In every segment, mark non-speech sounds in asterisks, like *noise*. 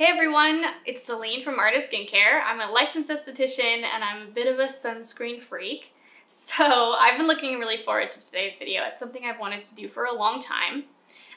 Hey everyone, it's Celine from Art of Skincare. I'm a licensed esthetician and I'm a bit of a sunscreen freak. So I've been looking really forward to today's video. It's something I've wanted to do for a long time.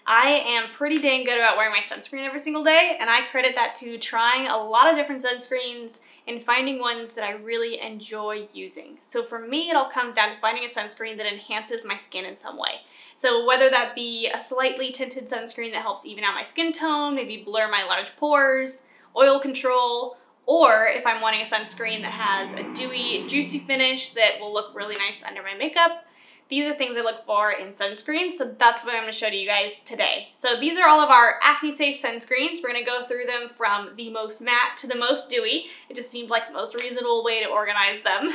I am pretty dang good about wearing my sunscreen every single day, and I credit that to trying a lot of different sunscreens and finding ones that I really enjoy using. So for me, it all comes down to finding a sunscreen that enhances my skin in some way. So whether that be a slightly tinted sunscreen that helps even out my skin tone, maybe blur my large pores, oil control, or if I'm wanting a sunscreen that has a dewy, juicy finish that will look really nice under my makeup, these are things I look for in sunscreen, so that's what I'm to show to you guys today. So these are all of our acne-safe sunscreens. We're going to go through them from the most matte to the most dewy. It just seemed like the most reasonable way to organize them.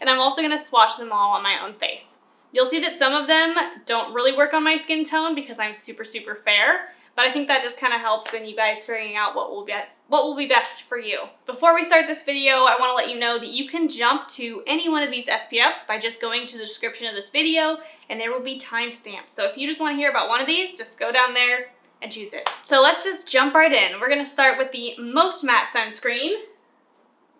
And I'm also going to swatch them all on my own face. You'll see that some of them don't really work on my skin tone because I'm super, super fair, but I think that just kind of helps in you guys figuring out what will be what will be best for you. Before we start this video, I want to let you know that you can jump to any one of these SPFs by just going to the description of this video, and there will be timestamps. So if you just want to hear about one of these, just go down there and choose it. So let's just jump right in. We're going to start with the most matte sunscreen.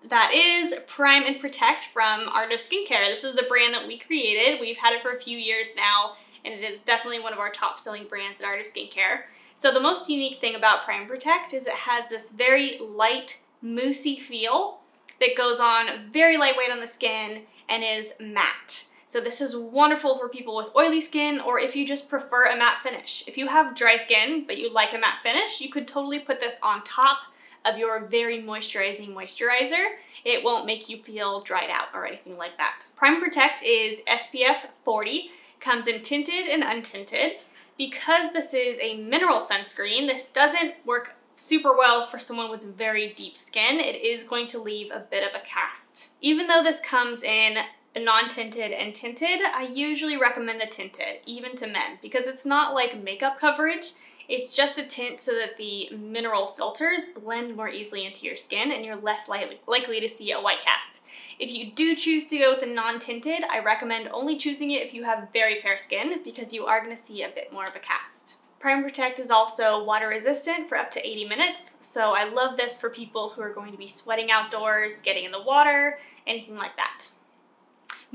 That is Prime and Protect from Art of Skincare. This is the brand that we created. We've had it for a few years now, and it is definitely one of our top selling brands at Art of Skincare. So the most unique thing about Prime Protect is it has this very light, moussey feel that goes on very lightweight on the skin and is matte. So this is wonderful for people with oily skin or if you just prefer a matte finish. If you have dry skin but you like a matte finish, you could totally put this on top of your very moisturizing moisturizer. It won't make you feel dried out or anything like that. Prime Protect is SPF 40, comes in tinted and untinted. Because this is a mineral sunscreen, this doesn't work super well for someone with very deep skin. It is going to leave a bit of a cast. Even though this comes in non-tinted and tinted, I usually recommend the tinted, even to men, because it's not like makeup coverage. It's just a tint so that the mineral filters blend more easily into your skin and you're less li likely to see a white cast. If you do choose to go with a non-tinted, I recommend only choosing it if you have very fair skin because you are going to see a bit more of a cast. Prime Protect is also water resistant for up to 80 minutes, so I love this for people who are going to be sweating outdoors, getting in the water, anything like that.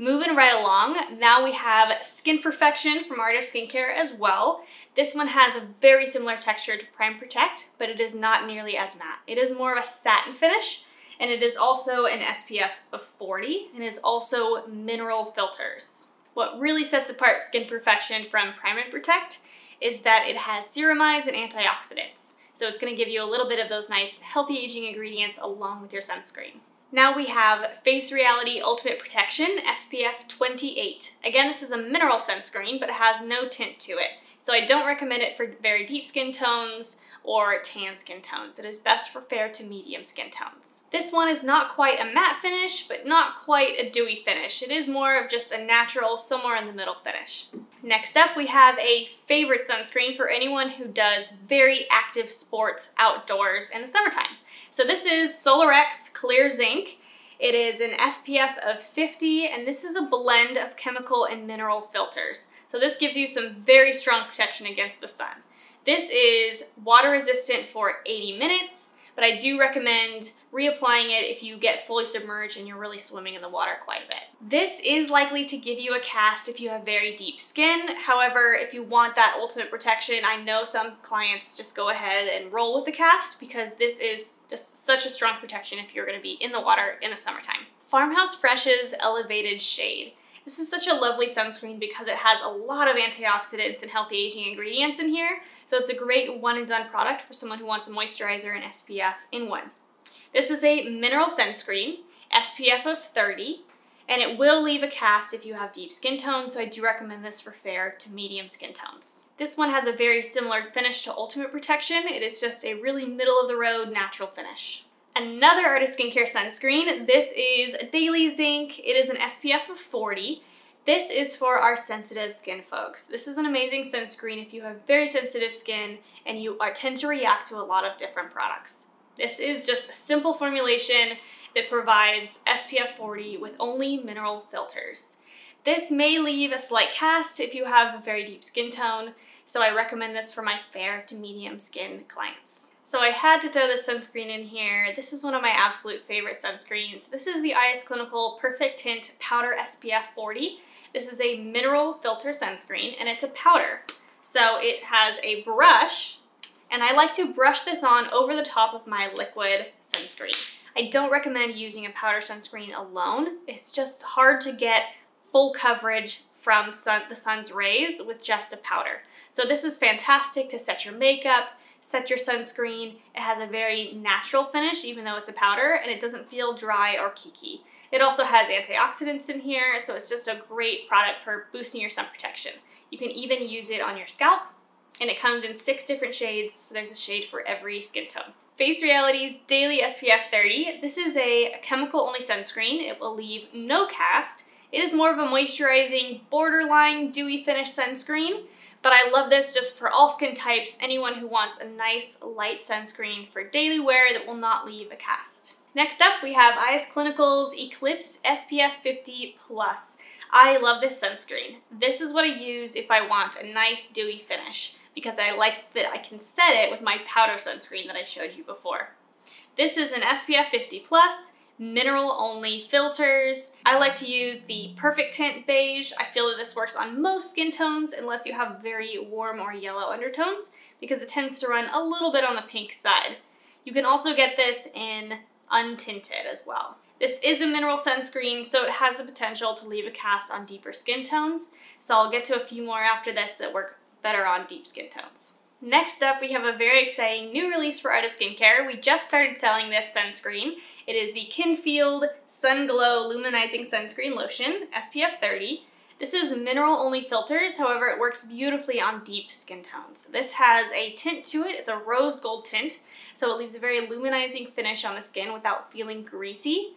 Moving right along, now we have Skin Perfection from Art of Skincare as well. This one has a very similar texture to Prime Protect, but it is not nearly as matte. It is more of a satin finish, and it is also an SPF of 40 and is also mineral filters. What really sets apart Skin Perfection from Prime and Protect is that it has ceramides and antioxidants. So it's gonna give you a little bit of those nice healthy aging ingredients along with your sunscreen. Now we have Face Reality Ultimate Protection SPF 28. Again, this is a mineral sunscreen, but it has no tint to it. So I don't recommend it for very deep skin tones or tan skin tones. It is best for fair to medium skin tones. This one is not quite a matte finish, but not quite a dewy finish. It is more of just a natural, somewhere in the middle finish. Next up, we have a favorite sunscreen for anyone who does very active sports outdoors in the summertime. So this is SolRX Clear Zinc. It is an SPF of 50, and this is a blend of chemical and mineral filters. So this gives you some very strong protection against the sun. This is water resistant for 80 minutes, but I do recommend reapplying it if you get fully submerged and you're really swimming in the water quite a bit. This is likely to give you a cast if you have very deep skin. However, if you want that ultimate protection, I know some clients just go ahead and roll with the cast because this is just such a strong protection if you're gonna be in the water in the summertime. Farmhouse Fresh's Elevated Shade. This is such a lovely sunscreen because it has a lot of antioxidants and healthy aging ingredients in here, so it's a great one and done product for someone who wants a moisturizer and SPF in one. This is a mineral sunscreen, SPF of 30, and it will leave a cast if you have deep skin tones, so I do recommend this for fair to medium skin tones. This one has a very similar finish to Ultimate Protection. It is just a really middle of the road natural finish. Another Art of Skincare sunscreen. This is Daily Zinc. It is an SPF of 40. This is for our sensitive skin folks. This is an amazing sunscreen if you have very sensitive skin and you are, tend to react to a lot of different products. This is just a simple formulation that provides SPF 40 with only mineral filters. This may leave a slight cast if you have a very deep skin tone, so I recommend this for my fair to medium skin clients. So I had to throw this sunscreen in here. This is one of my absolute favorite sunscreens. This is the IS Clinical PerfecTint Powder SPF 40. This is a mineral filter sunscreen and it's a powder. So it has a brush and I like to brush this on over the top of my liquid sunscreen. I don't recommend using a powder sunscreen alone. It's just hard to get full coverage from sun, the sun's rays with just a powder. So this is fantastic to set your makeup, set your sunscreen. It has a very natural finish even though it's a powder and it doesn't feel dry or cakey. It also has antioxidants in here, so it's just a great product for boosting your sun protection. You can even use it on your scalp, and it comes in six different shades, so there's a shade for every skin tone. Face Reality's Daily SPF 30. This is a chemical-only sunscreen. It will leave no cast. It is more of a moisturizing, borderline dewy finish sunscreen, but I love this just for all skin types, anyone who wants a nice light sunscreen for daily wear that will not leave a cast. Next up, we have IS Clinical's Eclipse SPF 50 Plus. I love this sunscreen. This is what I use if I want a nice dewy finish because I like that I can set it with my powder sunscreen that I showed you before. This is an SPF 50 Plus, mineral only filters. I like to use the PerfecTint Beige. I feel that this works on most skin tones unless you have very warm or yellow undertones because it tends to run a little bit on the pink side. You can also get this in untinted as well. This is a mineral sunscreen, so it has the potential to leave a cast on deeper skin tones. So I'll get to a few more after this that work better on deep skin tones. Next up, we have a very exciting new release for Art of Skincare. We just started selling this sunscreen. It is the Kinfield Sunglow Luminizing Sunscreen Lotion, SPF 30. This is mineral-only filters, however, it works beautifully on deep skin tones. This has a tint to it, it's a rose gold tint, so it leaves a very luminizing finish on the skin without feeling greasy.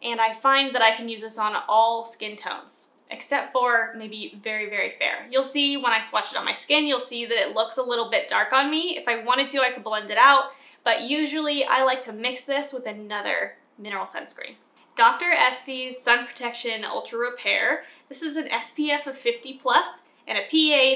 And I find that I can use this on all skin tones, except for maybe very, very fair. You'll see when I swatch it on my skin, you'll see that it looks a little bit dark on me. If I wanted to, I could blend it out, but usually I like to mix this with another mineral sunscreen. Dr. Esthé Sun Protection Ultra Repair. This is an SPF of 50 plus and a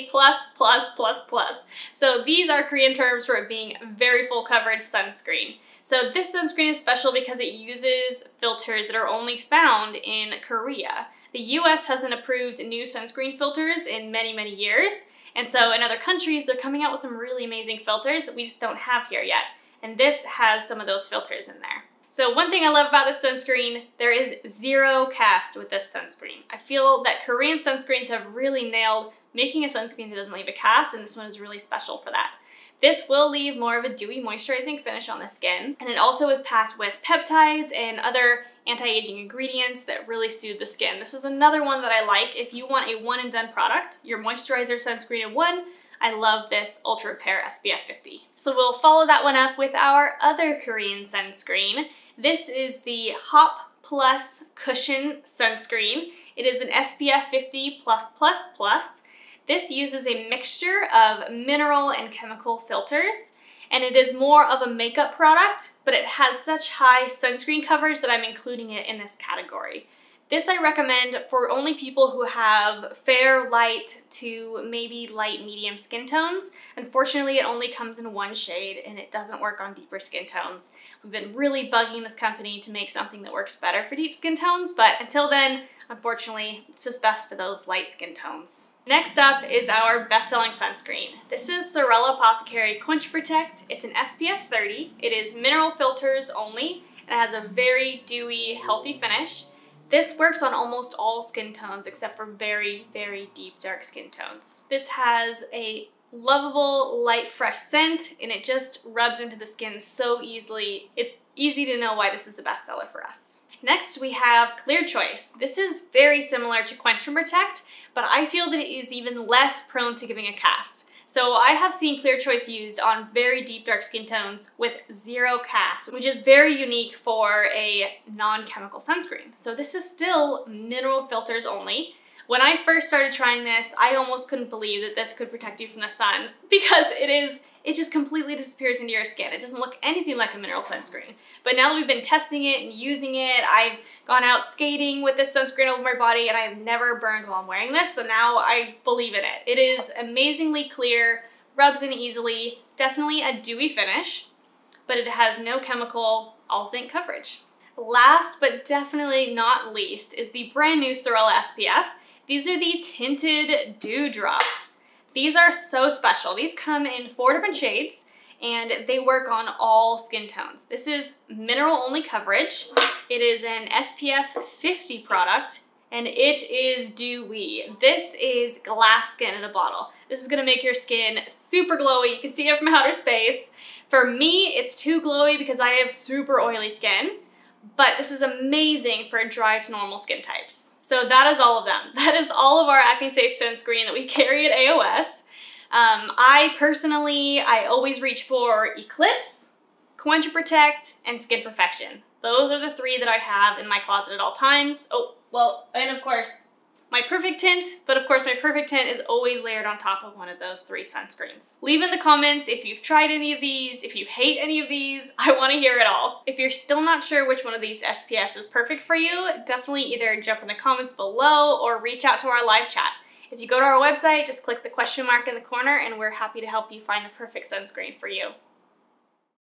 PA plus plus plus plus. So these are Korean terms for it being very full coverage sunscreen. So this sunscreen is special because it uses filters that are only found in Korea. The US hasn't approved new sunscreen filters in many, many years. And so in other countries, they're coming out with some really amazing filters that we just don't have here yet. And this has some of those filters in there. So one thing I love about this sunscreen, there is zero cast with this sunscreen. I feel that Korean sunscreens have really nailed making a sunscreen that doesn't leave a cast, and this one is really special for that. This will leave more of a dewy moisturizing finish on the skin, and it also is packed with peptides and other anti-aging ingredients that really soothe the skin. This is another one that I like. If you want a one and done product, your moisturizer, sunscreen, and one, I love this Ultra Repair SPF 50. So we'll follow that one up with our other Korean sunscreen. This is the Hop Plus Cushion Sunscreen. It is an SPF 50 plus plus plus. This uses a mixture of mineral and chemical filters and it is more of a makeup product, but it has such high sunscreen coverage that I'm including it in this category. This I recommend for only people who have fair, light to maybe light medium skin tones. Unfortunately, it only comes in one shade and it doesn't work on deeper skin tones. We've been really bugging this company to make something that works better for deep skin tones, but until then, unfortunately, it's just best for those light skin tones. Next up is our best-selling sunscreen. This is Sorella Apothecary Quench Protect. It's an SPF 30. It is mineral filters only and it has a very dewy, healthy finish. This works on almost all skin tones except for very, very deep dark skin tones. This has a lovable, light, fresh scent, and it just rubs into the skin so easily. It's easy to know why this is a bestseller for us. Next, we have Clear Choice. This is very similar to Quench and Protect, but I feel that it is even less prone to giving a cast. So I have seen Clear Choice used on very deep dark skin tones with zero cast, which is very unique for a non-chemical sunscreen. So this is still mineral filters only. When I first started trying this, I almost couldn't believe that this could protect you from the sun *laughs* because it is it just completely disappears into your skin. It doesn't look anything like a mineral sunscreen. But now that we've been testing it and using it, I've gone out skating with this sunscreen over my body and I've never burned while I'm wearing this, so now I believe in it. It is amazingly clear, rubs in easily, definitely a dewy finish. but it has no chemical all zinc coverage. Last but definitely not least is the brand new Sorella SPF. These are the tinted dewdrops. These are so special. These come in four different shades and they work on all skin tones. This is mineral only coverage. It is an SPF 50 product and it is dewy. This is glass skin in a bottle. This is gonna make your skin super glowy. You can see it from outer space. For me, it's too glowy because I have super oily skin, but this is amazing for dry to normal skin types. So that is all of them. *laughs* That is all of our Acne Safe sunscreen that we *laughs* carry at AOS. Um, I personally, I always reach for Eclipse, Quench and Protect, and Skin Perfection. Those are the three that I have in my closet at all times. Oh, well, and of course, my perfect tint, but of course my perfect tint is always layered on top of one of those three sunscreens. Leave in the comments if you've tried any of these, if you hate any of these, *laughs* I wanna hear it all. If you're still not sure which one of these SPFs is perfect for you, definitely either jump in the comments below or reach out to our live chat. If you go to our website, just click the question mark in the corner and we're happy to help you find the perfect sunscreen for you.